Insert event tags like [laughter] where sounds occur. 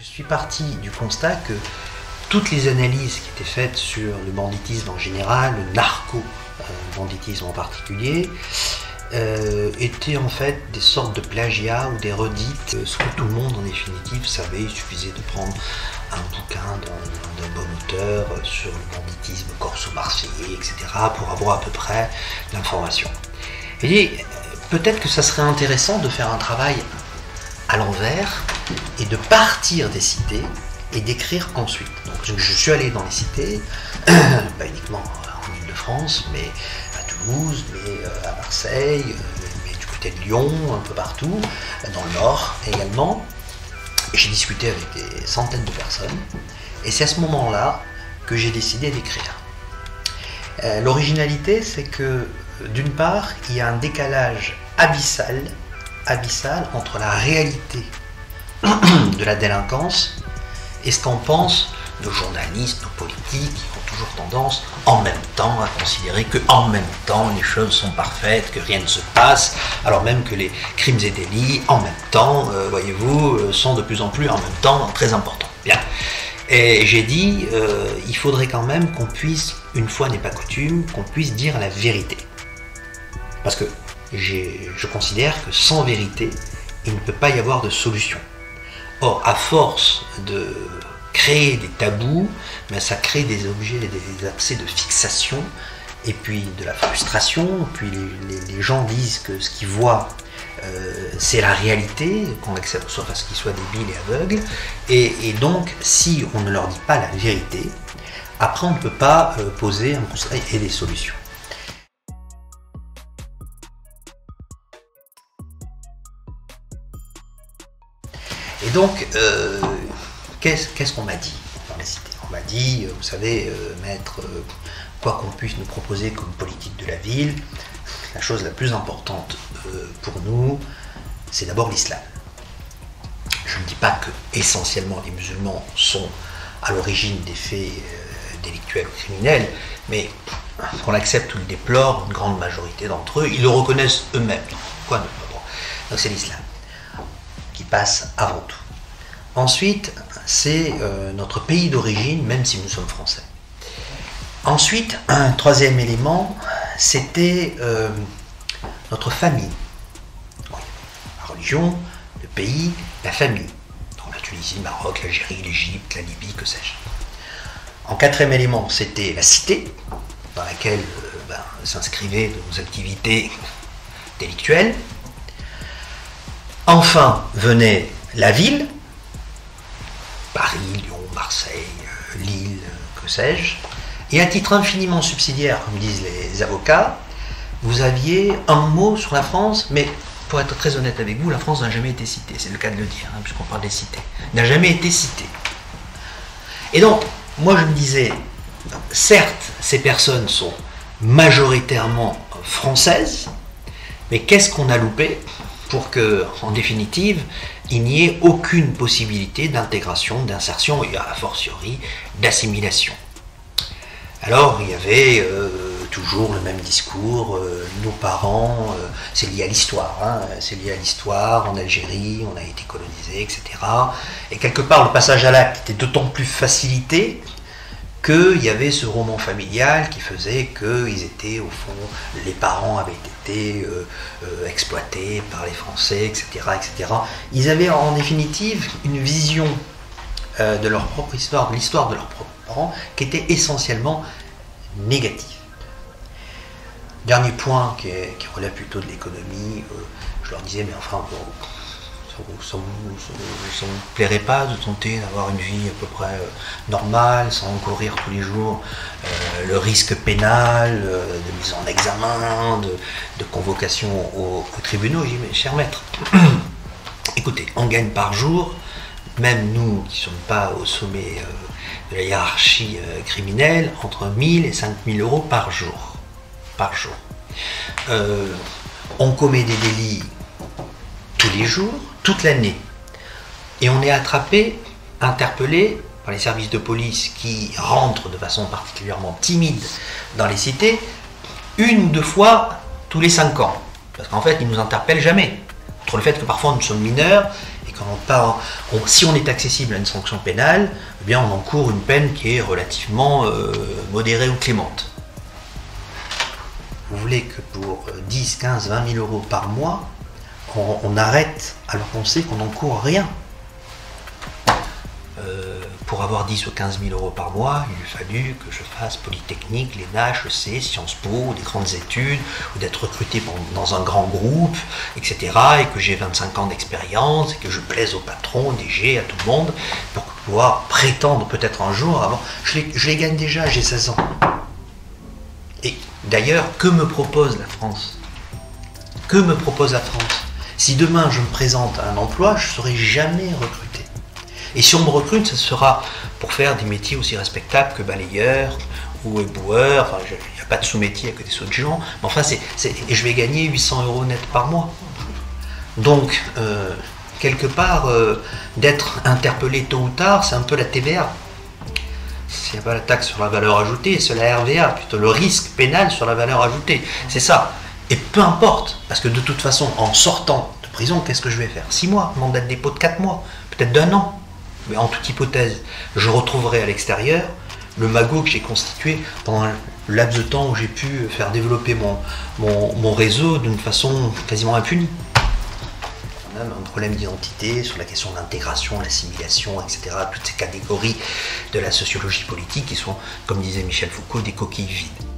Je suis parti du constat que toutes les analyses qui étaient faites sur le banditisme en général, le narco-banditisme en particulier, euh, étaient en fait des sortes de plagiats ou des redites. Ce que tout le monde en définitive savait, il suffisait de prendre un bouquin d'un bon auteur sur le banditisme corso-marseillais, etc., pour avoir à peu près l'information. Et peut-être que ça serait intéressant de faire un travail à l'envers et de partir des cités et d'écrire ensuite. Donc je suis allé dans les cités, [clears throat] pas uniquement en Ile-de-France, mais à Toulouse, mais euh, à Marseille, euh, mais du côté de Lyon, un peu partout, dans le Nord également. J'ai discuté avec des centaines de personnes, et c'est à ce moment-là que j'ai décidé d'écrire. Euh, l'originalité, c'est que d'une part, il y a un décalage abyssal, abyssal entre la réalité [clears throat] de la délinquance et ce qu'en pensent nos journalistes, nos politiques, qui ont toujours tendance en même temps à considérer que en même temps les choses sont parfaites, que rien ne se passe, alors même que les crimes et délits en même temps, euh, voyez-vous, euh, sont de plus en plus en même temps très importants. Bien. Et j'ai dit, euh, il faudrait quand même qu'on puisse, une fois n'est pas coutume, qu'on puisse dire la vérité. Parce que je considère que sans vérité, il ne peut pas y avoir de solution. Or, à force de créer des tabous, mais ça crée des objets, des accès de fixation, et puis de la frustration, puis les, gens disent que ce qu'ils voient, euh, c'est la réalité, qu'on accepte soit parce qu'ils soient débiles et aveugles, et, donc si on ne leur dit pas la vérité, après on ne peut pas euh, poser un conseil et des solutions. Et donc, euh, qu'est-ce qu'on m'a dit cité? On m'a dit, euh, vous savez, euh, maître, quoi qu'on puisse nous proposer comme politique de la ville, la chose la plus importante pour nous, c'est d'abord l'islam. Je ne dis pas que essentiellement les musulmans sont à l'origine des faits délictuels ou criminels, mais qu'on accepte ou le déplore, une grande majorité d'entre eux, ils le reconnaissent eux-mêmes. Quoi ne Donc c'est l'islam passe avant tout. Ensuite, c'est euh, notre pays d'origine, même si nous sommes français. Ensuite, un troisième élément, c'était euh, notre famille. la religion, le pays, la famille. Dans la Tunisie, le Maroc, l'Algérie, l'Égypte, la Libye, que sais-je. En quatrième élément, c'était la cité, dans laquelle euh, ben, s'inscrivaient nos activités délictuelles. Enfin venait la ville, Paris, Lyon, Marseille, Lille, que sais-je, et à titre infiniment subsidiaire, comme disent les avocats, vous aviez un mot sur la France, mais pour être très honnête avec vous, la France n'a jamais été citée, c'est le cas de le dire, hein, puisqu'on parle des cités, n'a jamais été citée. Et donc, moi je me disais, certes, ces personnes sont majoritairement françaises, mais qu'est-ce qu'on a loupé? Pour que, en définitive, il n'y ait aucune possibilité d'intégration, d'insertion et a fortiori d'assimilation. Alors il y avait euh, toujours le même discours, euh, nos parents, euh, c'est lié à l'histoire, hein, c'est lié à l'histoire, en Algérie, on a été colonisé, etc. Et quelque part le passage à l'acte était d'autant plus facilité qu'il y avait ce roman familial qui faisait qu'ils étaient, au fond, les parents avaient été euh, euh, exploités par les Français, etc., etc. Ils avaient en définitive une vision euh, de leur propre histoire, de l'histoire de leurs propres parents, qui était essentiellement négative. Dernier point qui, relève plutôt de l'économie, je leur disais, mais enfin, ça ne vous, plairait pas de tenter d'avoir une vie à peu près euh, normale, sans courir tous les jours euh, le risque pénal, euh, de mise en examen, de, convocation aux, tribunaux J'ai dit, mais cher maître, [clears throat] écoutez, on gagne par jour, même nous qui ne sommes pas au sommet de la hiérarchie criminelle, entre 1000 et 5000 euros par jour. Par jour. on commet des délits tous les jours, toute l'année. Et on est attrapé, interpellé par les services de police qui rentrent de façon particulièrement timide dans les cités, une ou deux fois tous les cinq ans. Parce qu'en fait, ils nous interpellent jamais. Entre le fait que parfois nous sommes mineurs et quand si on est accessible à une sanction pénale, eh bien on encourt une peine qui est relativement euh, modérée ou clémente. Vous voulez que pour 10, 15, 20 000 euros par mois, on, arrête alors qu'on sait qu'on n'encourt rien. Euh, pour avoir 10 ou 15 000 euros par mois, il a fallu que je fasse Polytechnique, l'ENA, HEC, Sciences Po, des grandes études, ou d'être recruté dans un grand groupe, etc. Et que j'ai 25 ans d'expérience, et que je plaise au patron, DG, à tout le monde, pour pouvoir prétendre peut-être un jour je les gagne déjà, j'ai 16 ans. Et d'ailleurs, que me propose la France? Que me propose la France? Si demain je me présente à un emploi, je ne serai jamais recruté. Et si on me recrute, ce sera pour faire des métiers aussi respectables que balayeur ou éboueur. Il n'y a pas de sous-métier à des gens. Mais enfin, et je vais gagner 800 euros net par mois. Donc, euh, quelque part, euh, d'être interpellé tôt ou tard, c'est un peu la TVA. S'il n'y a pas la taxe sur la valeur ajoutée, c'est la RVA, plutôt le risque pénal sur la valeur ajoutée. C'est ça. Et peu importe, parce que de toute façon, en sortant de prison, qu'est-ce que je vais faire? Six mois, mandat de dépôt de quatre mois, peut-être d'un an. Mais en toute hypothèse, je retrouverai à l'extérieur le magot que j'ai constitué pendant le laps de temps où j'ai pu faire développer mon, réseau d'une façon quasiment impunie. On a un problème d'identité sur la question de l'intégration, l'assimilation, etc. Toutes ces catégories de la sociologie politique qui sont, comme disait Michel Foucault, des coquilles vides.